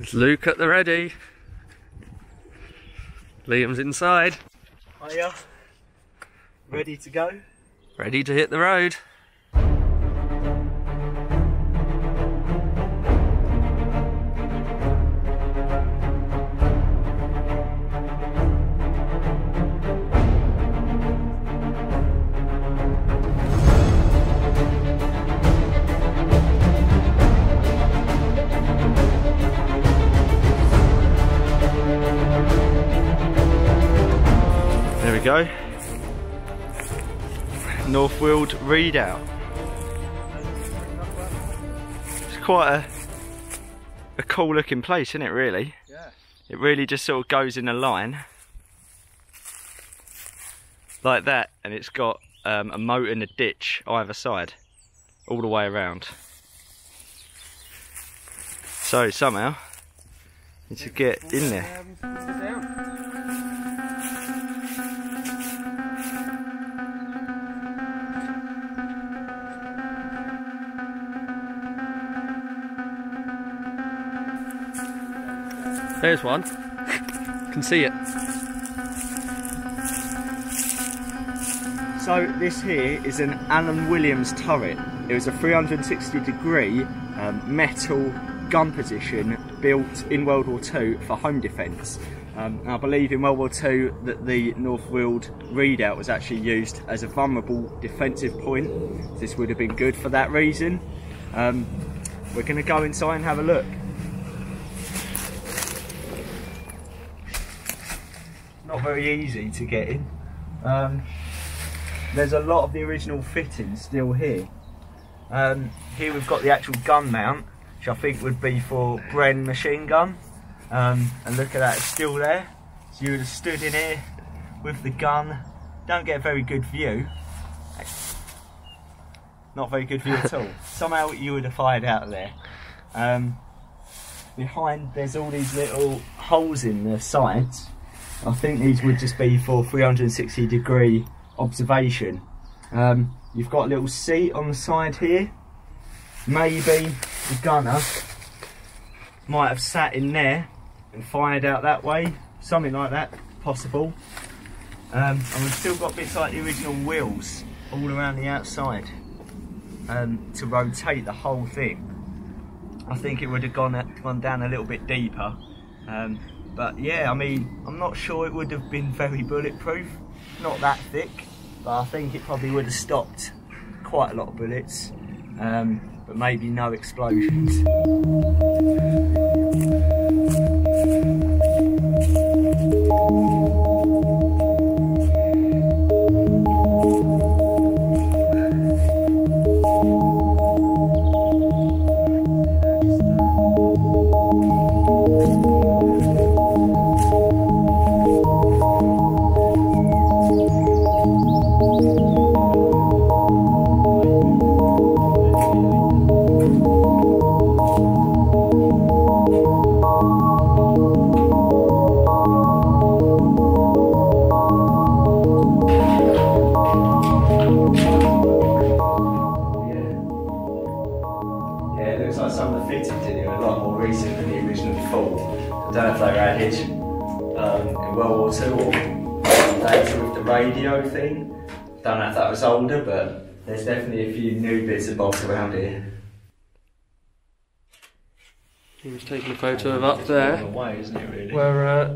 There's Luke at the ready. Liam's inside, Hiya. Ready to go? ready to hit the road. North Weald Redoubt. It's quite a a cool looking place, isn't it really? Yeah. It really just sort of goes in a line like that and it's got um, a moat and a ditch either side all the way around. So somehow need to get in there. There's one. Can see it. So this here is an Allan Williams turret. It was a 360 degree um, metal gun position built in World War II for home defence. Um, I believe in World War II that the North Weald Redoubt was actually used as a vulnerable defensive point. This would have been good for that reason. Um, we're going to go inside and have a look. Not very easy to get in. Um, there's a lot of the original fittings still here. Um, here we've got the actual gun mount, which I think would be for Bren machine gun. Um, and look at that, it's still there. So you would have stood in here with the gun. Don't get a very good view. Not very good view at all. Somehow you would have fired out of there. Um, behind there's all these little holes in the sides. I think these would just be for 360 degree observation. Um, you've got a little seat on the side here. Maybe the gunner might have sat in there and fired out that way. Something like that, possible. Um, and we've still got bits like the original wheels all around the outside um, to rotate the whole thing. I think it would have gone, gone down a little bit deeper. Um, but yeah, I mean, I'm not sure it would have been very bulletproof. Not that thick, but I think it probably would have stopped quite a lot of bullets. Um, but maybe no explosions. I don't know if they were added um, in World War II or later with the radio thing. Don't know if that was older, but there's definitely a few new bits and bobs around here. He was taking a photo of up there, Away, isn't it, really? where uh,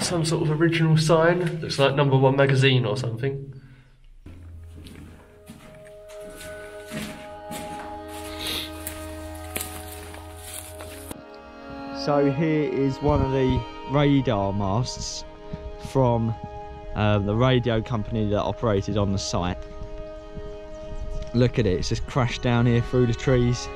some sort of original sign looks like number one magazine or something. So here is one of the radar masts from um, the radio company that operated on the site. Look at it, it's just crashed down here through the trees.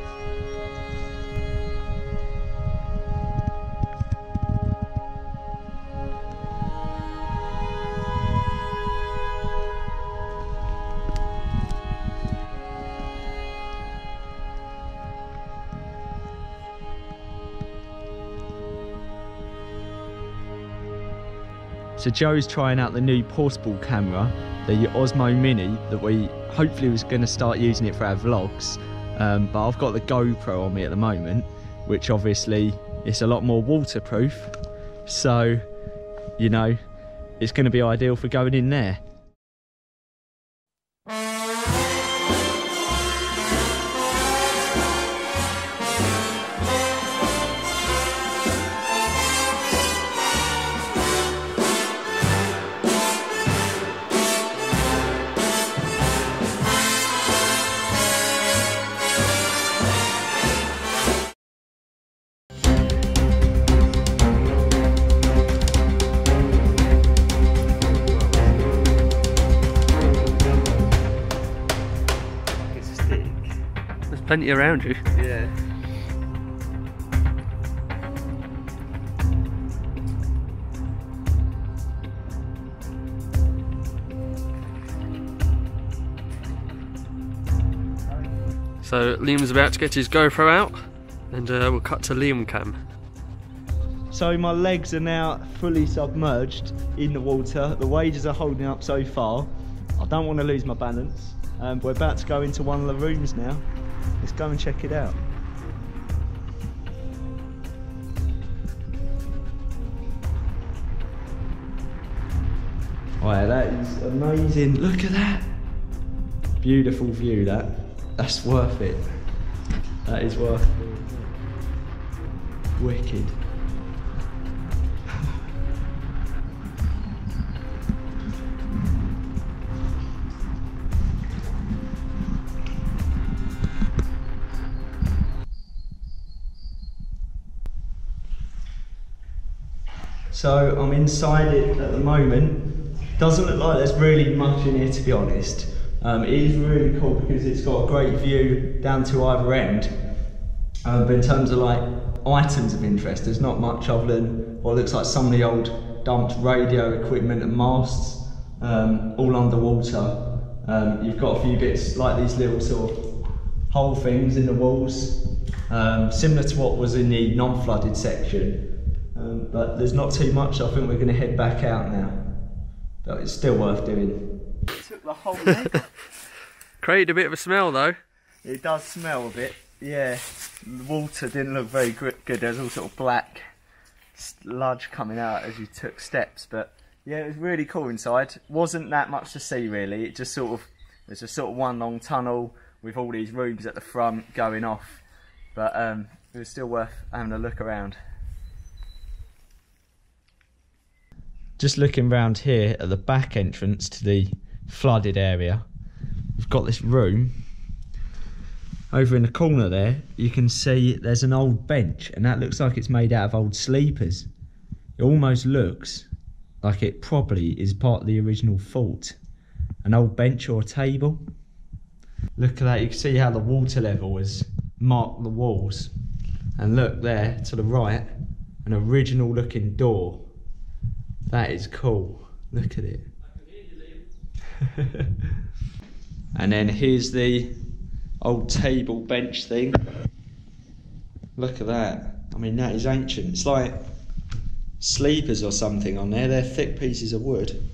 So Joe's trying out the new portable camera, the Osmo Mini, that we hopefully was going to start using it for our vlogs. Um, but I've got the GoPro on me at the moment, which obviously it's a lot more waterproof. So, you know, it's going to be ideal for going in there. Plenty around you. Yeah. So Liam's about to get his GoPro out, and uh, we'll cut to Liam cam. So my legs are now fully submerged in the water. The waders are holding up so far. I don't want to lose my balance. Um, we're about to go into one of the rooms now. Let's go and check it out. Wow, that is amazing. Look at that. Beautiful view that. That's worth it. That is worth it. Wicked. So I'm inside it at the moment. Doesn't look like there's really much in here to be honest. Um, it is really cool because it's got a great view down to either end. Uh, but in terms of like items of interest, there's not much other than what looks like some of the old dumped radio equipment and masts, um, all underwater. Um, you've got a few bits like these little sort of hole things in the walls, um, similar to what was in the non-flooded section. Um, but there's not too much. I think we're going to head back out now. But it's still worth doing. Took the whole leg. Created a bit of a smell though. It does smell a bit. Yeah, the water didn't look very gr- good. There's all sort of black sludge coming out as you took steps. But yeah, it was really cool inside. Wasn't that much to see really. It just sort of there's a sort of one long tunnel with all these rooms at the front going off. But um, it was still worth having a look around. Just looking round here at the back entrance to the flooded area, we've got this room. Over in the corner there, you can see there's an old bench, and that looks like it's made out of old sleepers. It almost looks like it probably is part of the original fort. An old bench or a table. Look at that, you can see how the water level has marked the walls. And look there to the right, an original looking door. That is cool. Look at it. and then here's the old table bench thing. Look at that. I mean, that is ancient. It's like sleepers or something on there. They're thick pieces of wood.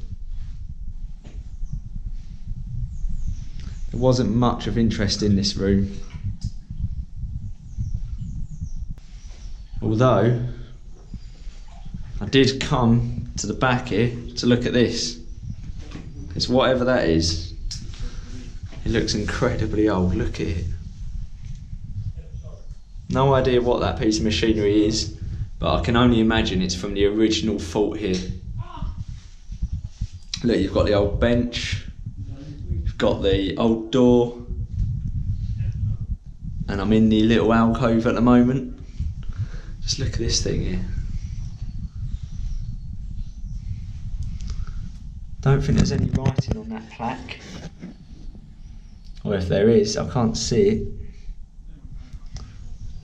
There wasn't much of interest in this room. Although, I did come to the back here to look at this. It's whatever that is. It looks incredibly old. Look at it. No idea what that piece of machinery is, but I can only imagine it's from the original fort here. Look, you've got the old bench, you've got the old door, and I'm in the little alcove at the moment. Just look at this thing here. I don't think there's any writing on that plaque. Or if there is, I can't see it.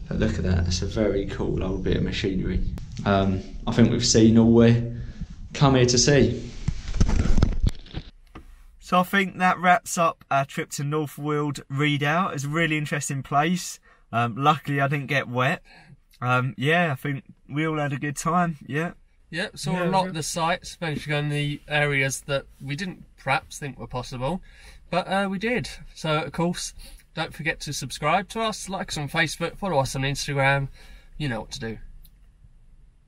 But look at that, it's a very cool old bit of machinery. Um, I think we've seen all we come here to see. So I think that wraps up our trip to North Weald Redoubt. It's a really interesting place. Um, luckily I didn't get wet. Um, yeah, I think we all had a good time. Yeah. Yep, saw Yeah, a lot yeah. of the sites, go in the areas that we didn't perhaps think were possible, but uh, we did. So, of course, don't forget to subscribe to us, like us on Facebook, follow us on Instagram. You know what to do.